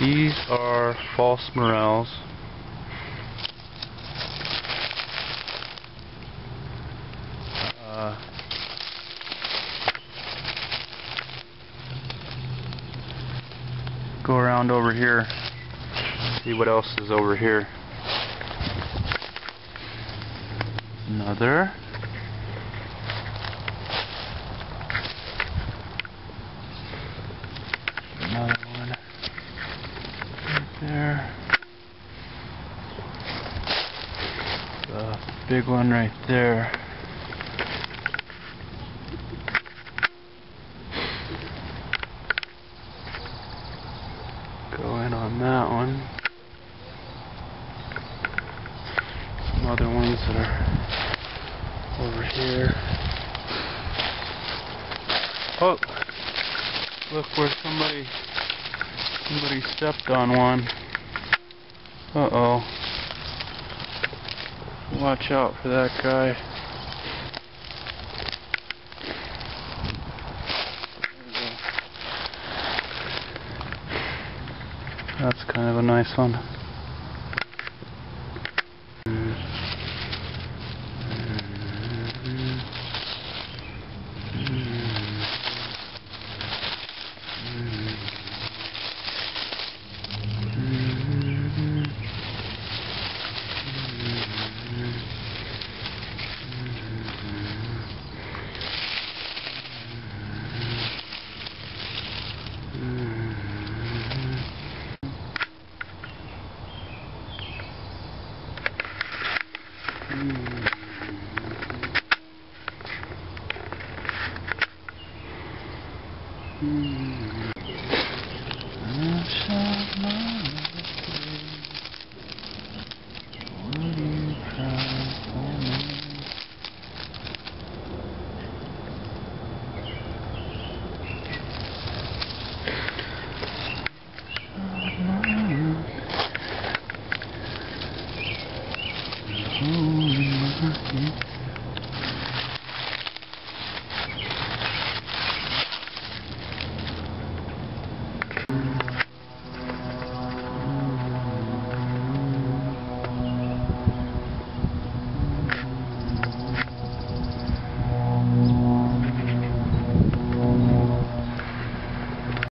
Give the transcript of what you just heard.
These are false morels. Uh, go around over here, see what else is over here. Another. Another one right there. The big one right there. Go in on that one. Some other ones that are over here. Oh, look where somebody somebody stepped on one. Uh oh. Watch out for that guy. That's kind of a nice one. Mm-hmm. you.